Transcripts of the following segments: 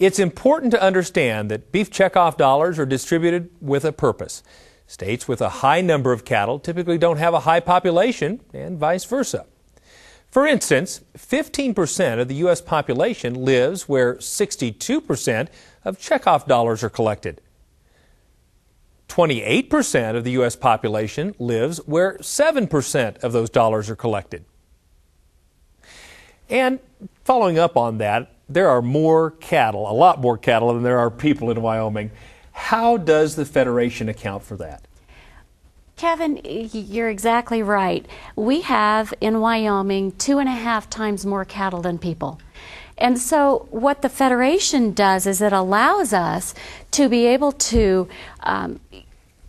It's important to understand that beef checkoff dollars are distributed with a purpose. States with a high number of cattle typically don't have a high population, and vice versa. For instance, 15% of the U.S. population lives where 62% of checkoff dollars are collected. 28% of the U.S. population lives where 7% of those dollars are collected. And following up on that, there are more cattle, a lot more cattle than there are people in Wyoming. How does the Federation account for that? Kevin, you're exactly right. We have in Wyoming two and a half times more cattle than people. And so, what the Federation does is it allows us to be able to um,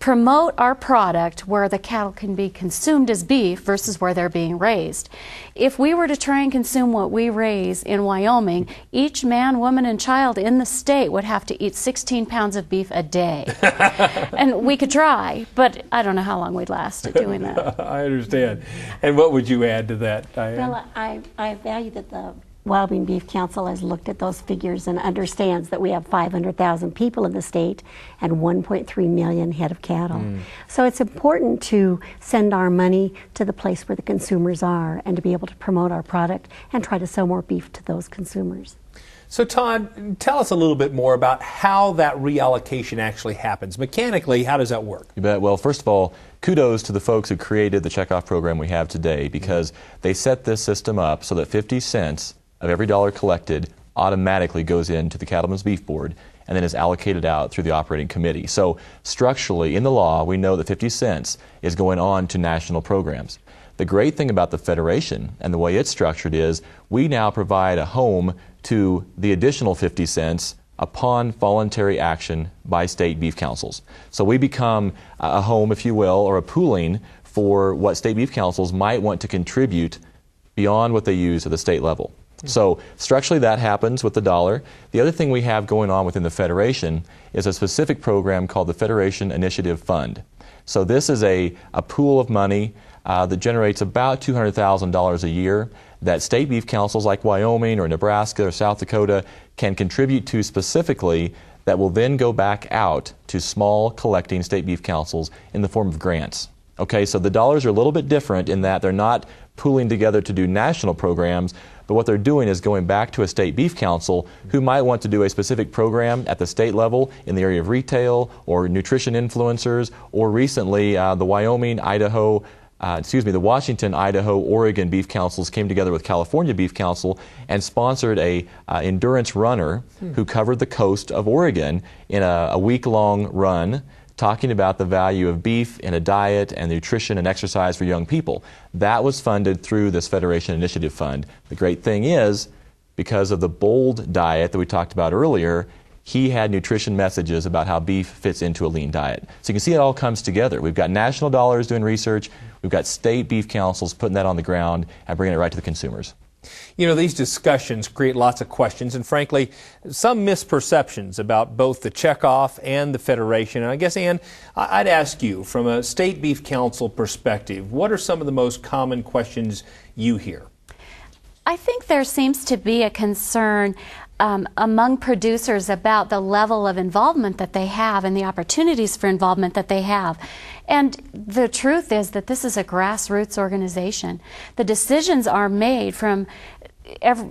promote our product where the cattle can be consumed as beef versus where they're being raised. If we were to try and consume what we raise in Wyoming, each man, woman, and child in the state would have to eat 16 pounds of beef a day. and we could try, but I don't know how long we'd last at doing that. I understand. And what would you add to that, Diane? Well, I, I value that the Wyoming Beef Council has looked at those figures and understands that we have 500,000 people in the state and 1.3 million head of cattle. Mm. So it's important to send our money to the place where the consumers are and to be able to promote our product and try to sell more beef to those consumers. So, Todd, tell us a little bit more about how that reallocation actually happens. Mechanically, how does that work? You bet. Well, first of all, kudos to the folks who created the checkoff program we have today because they set this system up so that 50 cents of every dollar collected automatically goes into the Cattlemen's Beef Board and then is allocated out through the operating committee. So structurally, in the law, we know that 50 cents is going on to national programs. The great thing about the Federation and the way it's structured is we now provide a home to the additional 50 cents upon voluntary action by state beef councils. So we become a home, if you will, or a pooling for what state beef councils might want to contribute beyond what they use at the state level. So structurally that happens with the dollar. The other thing we have going on within the Federation is a specific program called the Federation Initiative Fund. So this is a, a pool of money uh, that generates about $200,000 a year that state beef councils like Wyoming or Nebraska or South Dakota can contribute to specifically that will then go back out to small collecting state beef councils in the form of grants. Okay, so the dollars are a little bit different in that they're not pooling together to do national programs, but what they're doing is going back to a state beef council who might want to do a specific program at the state level in the area of retail or nutrition influencers, or recently uh, the Wyoming, Idaho, uh, excuse me, the Washington, Idaho, Oregon beef councils came together with California Beef Council and sponsored a uh, endurance runner hmm. who covered the coast of Oregon in a, a week-long run talking about the value of beef in a diet and nutrition and exercise for young people. That was funded through this Federation Initiative Fund. The great thing is, because of the bold diet that we talked about earlier, he had nutrition messages about how beef fits into a lean diet. So you can see it all comes together. We've got national dollars doing research, we've got state beef councils putting that on the ground and bringing it right to the consumers. You know, these discussions create lots of questions and, frankly, some misperceptions about both the checkoff and the Federation. And I guess, Ann, I'd ask you, from a State Beef Council perspective, what are some of the most common questions you hear? I think there seems to be a concern um, among producers about the level of involvement that they have and the opportunities for involvement that they have. And the truth is that this is a grassroots organization. The decisions are made from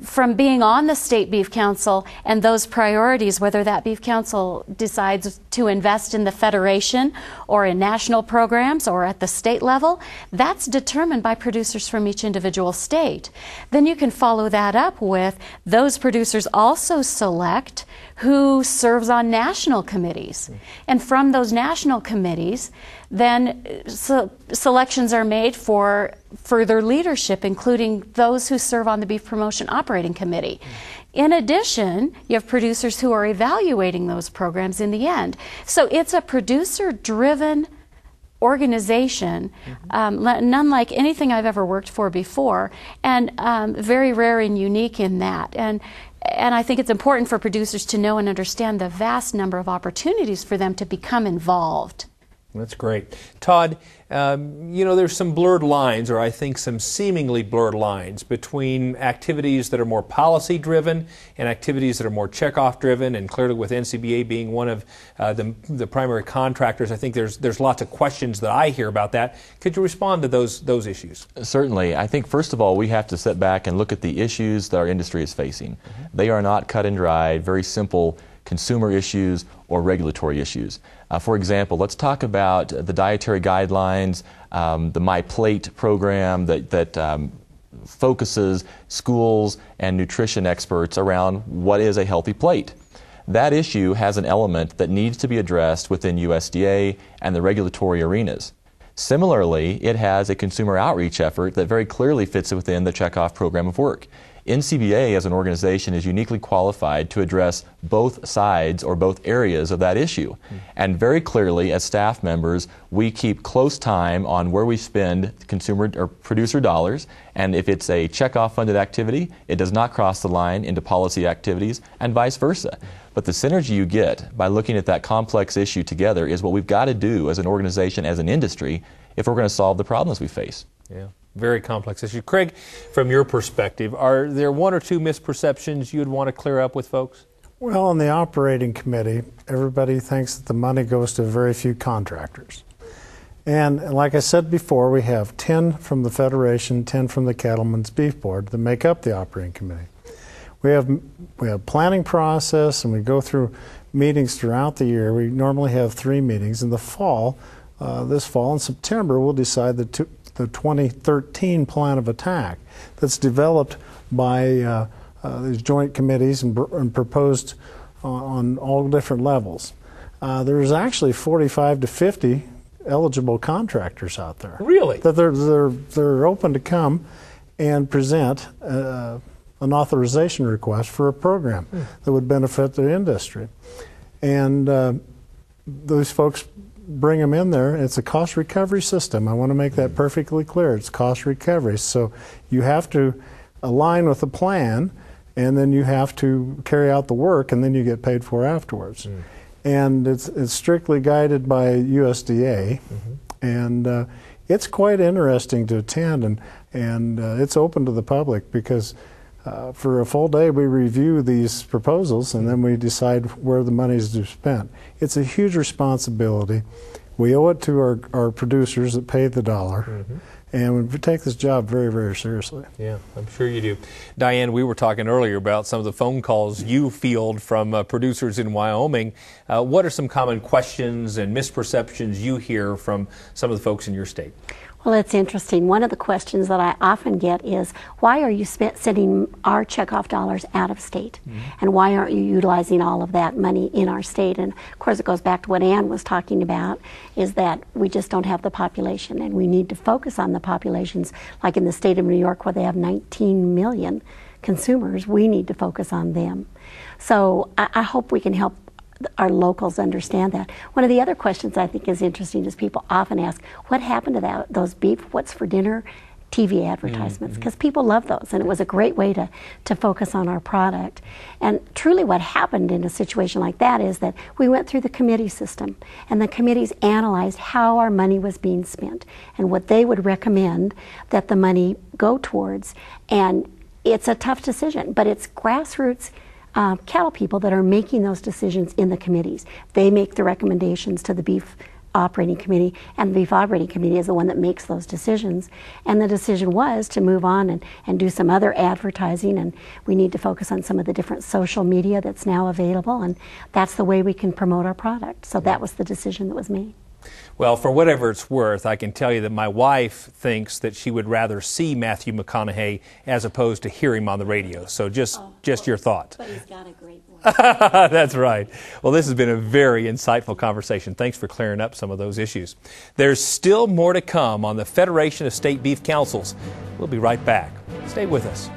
from being on the state beef council and those priorities, whether that beef council decides to invest in the federation or in national programs or at the state level, that's determined by producers from each individual state. Then you can follow that up with those producers also select who serves on national committees. Hmm. And from those national committees, then so selections are made for further leadership, including those who serve on the Beef Promotion Operating Committee. In addition, you have producers who are evaluating those programs in the end. So it's a producer driven organization, um, none like anything I've ever worked for before, and um, very rare and unique in that. And and I think it's important for producers to know and understand the vast number of opportunities for them to become involved That's great. Todd, um, you know, there's some blurred lines, or I think some seemingly blurred lines, between activities that are more policy driven and activities that are more checkoff driven. And clearly, with NCBA being one of uh, the, the primary contractors, I think there's, there's lots of questions that I hear about that. Could you respond to those, those issues? Certainly. I think, first of all, we have to sit back and look at the issues that our industry is facing. Mm-hmm. They are not cut and dried, very simple consumer issues or regulatory issues. Uh, for example, let's talk about the dietary guidelines, um, the My Plate program that, that um, focuses schools and nutrition experts around what is a healthy plate. That issue has an element that needs to be addressed within USDA and the regulatory arenas. Similarly, it has a consumer outreach effort that very clearly fits within the checkoff program of work. NCBA as an organization is uniquely qualified to address both sides or both areas of that issue. Mm. And very clearly, as staff members, we keep close time on where we spend consumer or producer dollars. And if it's a checkoff funded activity, it does not cross the line into policy activities and vice versa. But the synergy you get by looking at that complex issue together is what we've got to do as an organization, as an industry, if we're going to solve the problems we face. Yeah very complex issue. Craig, from your perspective, are there one or two misperceptions you'd want to clear up with folks? Well, on the operating committee, everybody thinks that the money goes to very few contractors. And like I said before, we have 10 from the Federation, 10 from the Cattlemen's Beef Board that make up the operating committee. We have we have planning process and we go through meetings throughout the year. We normally have three meetings. In the fall, uh, this fall in September, we'll decide the two, the 2013 plan of attack that's developed by uh, uh, these joint committees and, and proposed on, on, all different levels. Uh, there's actually 45 to 50 eligible contractors out there. Really? That they're, they're, they're open to come and present uh, an authorization request for a program hmm. that would benefit the industry. And uh, those folks bring them in there. It's a cost recovery system. I want to make that perfectly clear. It's cost recovery. So you have to align with the plan, and then you have to carry out the work, and then you get paid for afterwards. Mm. And it's, it's strictly guided by USDA, mm-hmm. and uh, it's quite interesting to attend, and, and uh, it's open to the public because uh, for a full day, we review these proposals and then we decide where the money is to be spent. It's a huge responsibility. We owe it to our, our producers that pay the dollar. Mm-hmm. And we take this job very, very seriously. Yeah, I'm sure you do. Diane, we were talking earlier about some of the phone calls you field from uh, producers in Wyoming. Uh, what are some common questions and misperceptions you hear from some of the folks in your state? Well, it's interesting. One of the questions that I often get is why are you sending our checkoff dollars out of state? Mm-hmm. And why aren't you utilizing all of that money in our state? And of course, it goes back to what Ann was talking about is that we just don't have the population and we need to focus on the populations, like in the state of New York where they have 19 million consumers, we need to focus on them. So I, I hope we can help our locals understand that. One of the other questions I think is interesting is people often ask, what happened to that, those beef, what's for dinner? TV advertisements because mm-hmm. people love those and it was a great way to, to focus on our product. And truly what happened in a situation like that is that we went through the committee system and the committees analyzed how our money was being spent and what they would recommend that the money go towards. And it's a tough decision, but it's grassroots uh, cattle people that are making those decisions in the committees. They make the recommendations to the beef operating committee, and the beef operating committee is the one that makes those decisions. And the decision was to move on and, and do some other advertising, and we need to focus on some of the different social media that's now available, and that's the way we can promote our product. So that was the decision that was made. Well, for whatever it's worth, I can tell you that my wife thinks that she would rather see Matthew McConaughey as opposed to hear him on the radio. So just oh, just your thought. But he's got a great voice. That's right. Well, this has been a very insightful conversation. Thanks for clearing up some of those issues. There's still more to come on the Federation of State Beef Councils. We'll be right back. Stay with us.